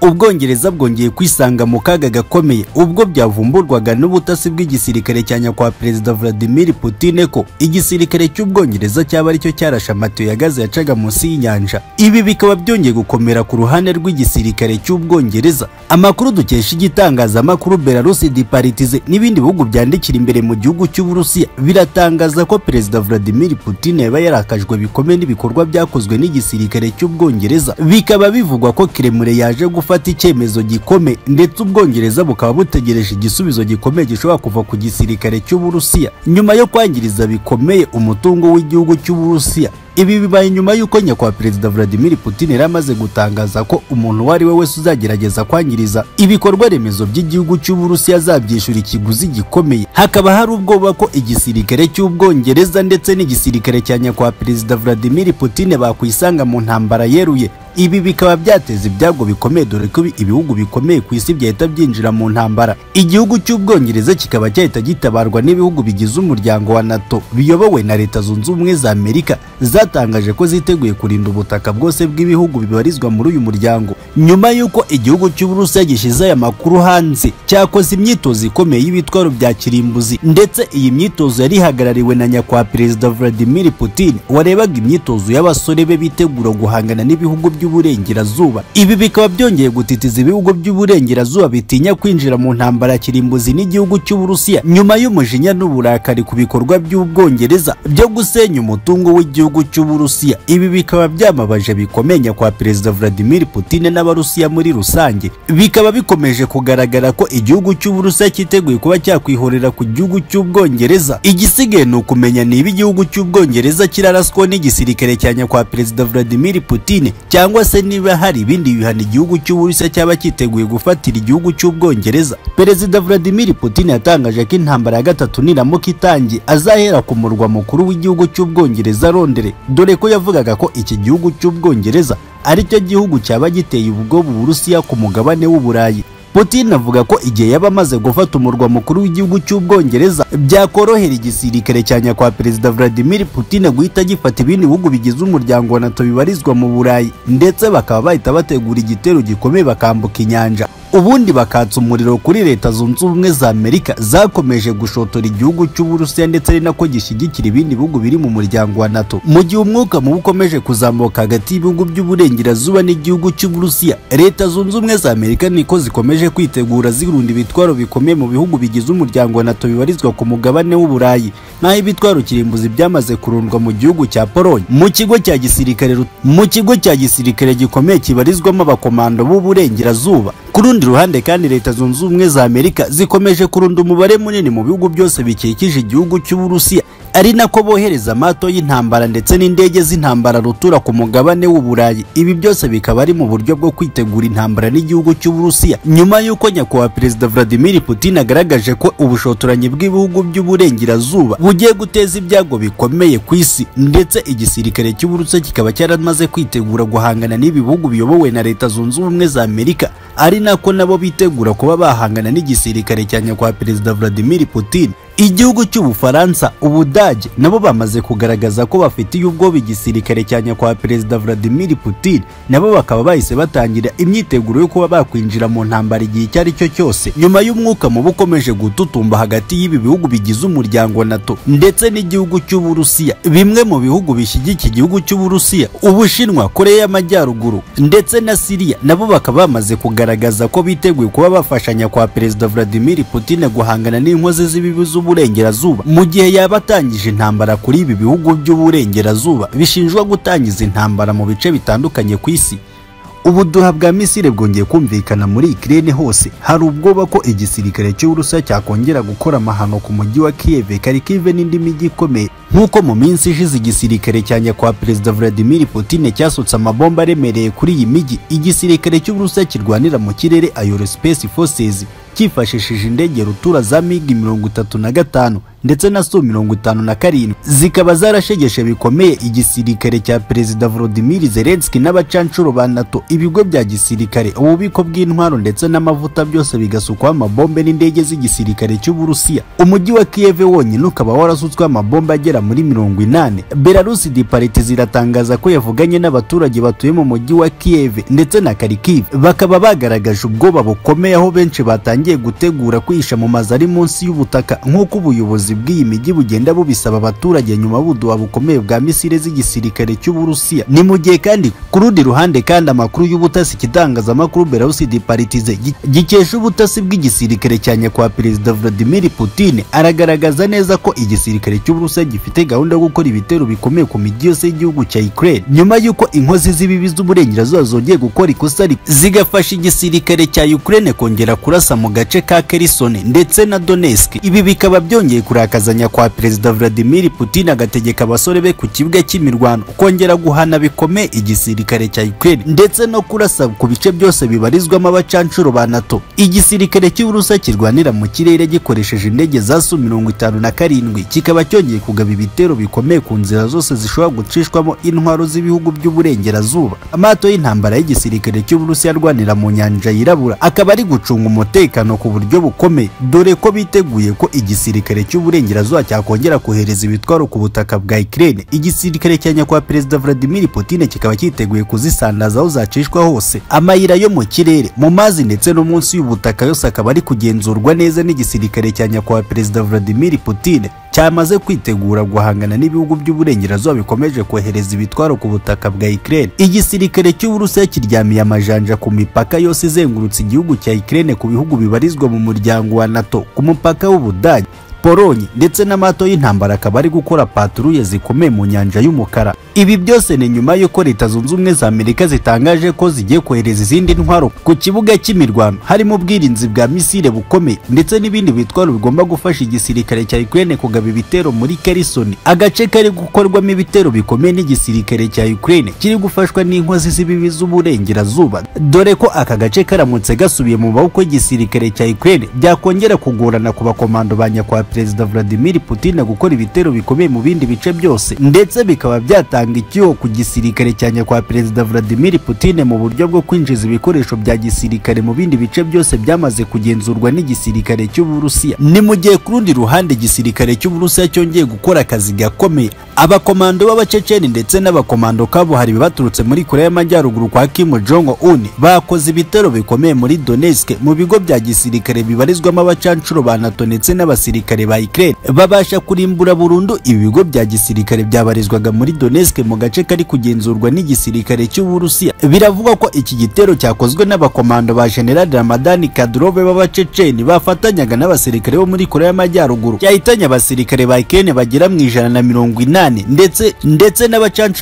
ubwongereza bwongeye kwisanga mu kaga gakomeye. Ubwo byavumburwaga n'ubutasi bw'igisirikare cya nyakubahwa perezida Vladimir Putin ko igisirikare cy'ubwongereza cyaba ari cyo cyarashe amatiyo ya gaze yacaga munsi y'inyanja. Ibi bikaba byongeye gukomera ku ruhande rw'igisirikare cy'ubwongereza. Amakuru dukesha igitangazamakuru Belarus Departize n'ibindi bihugu byandikira imbere mu gihugu cy'Uburusiya biratangaza ko perezida Vladimir Putin yaba yarakajwe bikomeye n'ibikorwa byakozwe n'igisirikare cy'ubwongereza. Bikaba bivugwa ko Kremlin yaje gufata icyemezo gikomeye ndetse ubwongereza bukaba butegereje igisubizo gikomeye gishobora kuva ku gisirikare cy'Uburusiya. Nyuma yo kwangiriza bikomeye umutungo w'igihugu cy'Uburusiya ibi bibaye nyuma y'uko nyakubahwa perezida Vladimir Putin yari amaze gutangaza ko umuntu uwo ari we wese uzagerageza kwangiriza ibikorwa remezo by'igihugu cy'Uburusiya azabyishyura ikiguzi gikomeye. Hakaba hari ubwoba ko igisirikare cy'ubwongereza ndetse n'igisirikare cya nyakubahwa perezida Vladimir Putin bakwisanga mu ntambara yeruye. Ibi bikaba byateza ibyago bikomeye dore ko ibihugu bikomeye ku isi byahita byinjira mu ntambara. Igihugu cy'ubwongereza kikaba cyahita gitabarwa n'ibihugu bigize umuryango wa nato biyobowe na leta zunze ubumwe za amerika zatangaje ko ziteguye kurinda ubutaka bwose bw'ibihugu bibarizwa muri uyu muryango. Nyuma y'uko igihugu cy'uburusiya gishyize aya makuru hanze cyakoze imyitozo ikomeye y'ibitwaro bya kirimbuzi ndetse iyi myitozo yari ihagarariwe na nyakubahwa perezida vladimir putin warebaga imyitozo y'abasore be bitegura guhangana n'ibihugu by'uburengerazuba ibi bikaba byongeye gutitiza ibihugu by'uburengerazuba bitinya kwinjira mu ntambara kirimbuzi n'igihugu cy'uburusiya. Nyuma y'umujinya n'uburakari ku bikorwa by'ubwongereza byo gusenya umutungo w'igihugu cy'uburusiya. Ibi bikaba byamabaje bikomeye kwa perezida vladimir putin n'abarusiya muri rusange. Bikaba bikomeje kugaragara ko igihugu cy'uburusiya cyiteguye kuba cyakwihorera ku gihugu cy'ubwongereza. Igisigaye ni ukumenya niba igihugu cy'ubwongereza kiraraswaho n'igisirikare cya nyakubahwa perezida vladimir putin cyangwa se niba hari ibindi bihano igihugu cy'uburusiya cyaba cyiteguye gufatira igihugu cy'ubwongereza. Perezida vladimir putin yatangaje ko intambara ya gatatu niramuka itangiye azahera ku murwa mukuru w'igihugu cy'ubwongereza londere dore ko yavugaga ko iki gihugu cy'ubwongereza ari cyo gihugu cyaba giteye ubwoba uburusiya ku mugabane w'uburayi. Putin avuga ko igihe yaba amaze gufata umurwa mukuru w'igihugu cy'ubwongereza byakorohera igisirikare cya nyakubahwa perezida Vladimir Putin guhita gifata ibindi bihugu bigize umuryango wa NATO bibarizwa mu Burayi. Ndetse bakaba bahita bategura igitero gikomeye bakambuka inyanja. Ubundi bakatsa umuriro kuri leta zunze ubumwe za amerika zakomeje gushotora igihugu cy'uburusiya ndetse ari nako gishyigikira ibindi bihugu biri mu muryango wa nato. Mu gihe umwuka mubi ukomeje kuzamuka hagati y'ibihugu by'uburengerazuba n'igihugu cy'uburusiya leta zunze ubumwe za amerika niko zikomeje kwitegura zirunda ibitwaro bikomeye mu bihugu bigize umuryango wa nato bibarizwa ku mugabane w'uburayi naho ibitwaro kirimbuzi byamaze kurundwa mu gihugu cya polonye mu kigo cya gisirikare mu kigo cya gisirikare gikomeye kibarizwamo abakomando b'uburengerazuba. Ku rundi ruhande kandi leta zunze ubumwe za amerika zikomeje kurunda umubare munini mu bihugu byose bikikije igihugu cy'uburusiya. Ari nako bohereza amato y'intambara ndetse n'indege z'intambara rutura ku mugabane w'uburayi ibi byose bikaba ari mu buryo bwo kwitegura intambara n'igihugu cy'uburusiya. Nyuma y'uko nyakubahwa perezida vladimir putin agaragaje ko ubushotoranyi bw'ibihugu by'uburengerazuba bugiye guteza ibyago bikomeye ku isi ndetse igisirikare cy'uburusiya kikaba cyaramaze kwitegura guhangana n'ibi bihugu biyobowe na leta zunze ubumwe za amerika ari nako nabo bitegura kuba bahangana n'igisirikare cya nyakubahwa perezida vladimir putin. Igihugu cy'ubufaransa ubudage nabo bamaze kugaragaza ko bafitiye ubwoba igisirikare cya nyakubahwa perezida vladimir putin nabo bakaba bahise batangira imyiteguro yo kuba bakwinjira mu ntambara igihe icyo ari cyo cyose. Nyuma y'umwuka mubi ukomeje gututumba hagati y'ibi bihugu bigize umuryango nato ndetse n'igihugu cy'uburusiya bimwe mu bihugu bishyigikiye igihugu cy'uburusiya ubushinwa koreya y'amajyaruguru ndetse na siriya nabo bakaba bamaze kugaragaza ko biteguye kuba bafashanya kwa perezida vladimir putin guhangana n'inkozi z'ibibi z'uburengerazuba mu gihe yaba atangije intambara kuri ibi bihugu by'uburengerazuba bishinjwa gutangiza intambara mu bice bitandukanye ku isi. Ubuduha bwa misile bwongeye kumvikana muri ikirere hose. Hari ubwoba ko igisirikare cy'uburusiya cyakongera gukora amahano ku mujyi wa kiev karikive n'indi mijyi ikomeye. Nk'uko mu minsi ishize igisirikare cya nyakubahwa perezida vladimir putin cyasutse amabomba aremereye kuri iyi mijyi igisirikare cy'uburusiya kirwanira mu kirere aerospace forces cyifashishije indege rutura za MiG mirongo itatu na gatanu ndetse na Su mirongo itanu na karindwi. Zikaba zarashegeshe bikomeye igisirikare cya Perezida Volodymyr Zelensky n'abacancuro ba NATO ibigo bya gisirikare ububiko bw'intwaro ndetse n'amavuta byose bigasukwaho amabombe n'indege z'igisirikare cy'Uburusiya. Umujyi wa Kiev wonyine ukaba warasutsweho amabombe agera muri mirongo inane. Belarus Dipariti ziratangaza ko yavuganye n'abaturage batuye mu mujyi wa Kiev ndetse na Kharkiv. Bakaba bagaragaje ubwoba bukomeye aho benshi batangiye gutegura kwihisha mu mazu ari munsi y'ubutaka. Nk'uko ubuyobozi bw'iyi mijyi bugenda bubisaba abaturage nyuma y'ubuduha bukomeye bwa misile z'igisirikare cy'Uburusiya. Ni mu gihe kandi ku rundi ruhande kandi amakuru y'ubutasi ikitangazamakuru Belarus Diparitize gikesha ubutasi bw'igisirikare cya nyakwa Perezida Vladimir Putin. Aragaragaza neza ko igisirikare cy'Uburusiya gifite gahunda yo gukora ibitero bikomeye ku mijyi yose y'igihugu cya Ukraine. Nyuma y'uko inkozi z'ibibi z'uburengerazuba zongeye gukora ikosa zigafasha igisirikare cya Ukraine kongera kurasa mu gace ka Kherson ndetse na Donetsk. Ibi bikaba byongeye kurakazanya kwa Perezida Vladimir Putin agategeka abasore be ku kibuga cy'imirwano. Kongera guhana bikomeye igisirikare cya Ukraine ndetse no kurasa ku bice byose bibarizwamo abacancuro ba NATO. Igisirikare cy'Uburusiya kirwanira mu kirere gikoresheje indege za Su mirongo itanu na karindwi. Kikaba cyongeye kugaba ibitero bikomeye ku nzira zose zishobora gucishwamo intwaro z'ibihugu by'uburengerazuba. Amato y'intambara y'igisirikare cy'Uburusiya arwanira mu nyanja yirabura. Akaba ari gucunga umutekano ku buryo bukomeye. Dore ko biteguye ko igisirikare cy'uburengerazuba cyakongera kohereza ibitwaro ku butaka bwa Ukraine. Igisirikare cya nyakwa Perezida Vladimir Putin kikaba cyiteguye kuzisandaza aho zacishwa hose. Amayira yo mu kirere mu mazi ndetse no munsi y'ubutaka yose akaba ari kugenzurwa neza n'igisirikare cya nyakwa Perezida Vladimir Putin cyamaze kwitegura guhangana n'ibihugu by'uburengerazuba bikomeje kohereza ibitwaro ku butaka bwa Ukraine. Igisirikare cy'Uburusiya kiryamiye amajanja ku mipaka yose izengurutse igihugu cya Ukraine ku bihugu bibarizwa mu muryango wa NATO ku mupaka w'Ubudage Polonye ndetse n'amato y'intambara akaba ari gukora paturuye zikomeye mu nyanja y'umukara. Ibi byose ni nyuma y'uko leta zunze ubumwe za amerika zitangaje ko zigiye kohereza izindi ntwaro ku kibuga cy'imirwano. Harimo ubwirinzi bwa misile bukomeye ndetse n'ibindi bitwaro bigomba gufasha igisirikare cya Ukraine kugaba ibitero muri Kherson. Agace kari gukorwamo ibitero bikomeye n'igisirikare cya Ukraine kiri gufashwa n'inkozi z'ibibi z'uburengerazuba. Dore ko aka gace karamutse gasubiye mu maboko y'igisirikare cya Ukraine byakongera kugorana ku bakomando ba nyakwa Perezida Vladimir Putin gukora ibitero bikomeye mu bindi bice byose ndetse bikaba byatanga icyuho ku gisirikare cya nyakwa Perezida Vladimir Putin mu buryo bwo kwinjiza ibikoresho bya gisirikare mu bindi bice byose byamaze kugenzurwa n'igisirikare cy'Uburusiya. Ni mu gihe ku rundi ruhande igisirikare cy'Uburusiya cyongeye gukora akazi gakomeye. Abakomando b'abaceceni ndetse n'abakomando kabuhariwe baturutse muri Korea y'Amajyaruguru kwa Kim Jong Un bakoze ibitero bikomeye muri Donetsk mu bigo bya gisirikare bibarizwamo abacancuro ba NATO ndetse n'abasirikare ba Ukraine. Babasha kurimbura burundu ibi bigo bya gisirikare byabarizwaga muri Donetsk mu gace kari kugenzurwa n'igisirikare cy'Uburusiya. Biravugwa ko iki gitero cyakozwe n'abakomando ba General Ramadan Kadyrov b'abaceceni bafatanyaga n'abasirikare bo muri Korea y'Amajyaruguru. Cyahitanye abasirikare ba Ukraine bagera mu ijana na mirongo inani ndetse ndetse n'abacancuro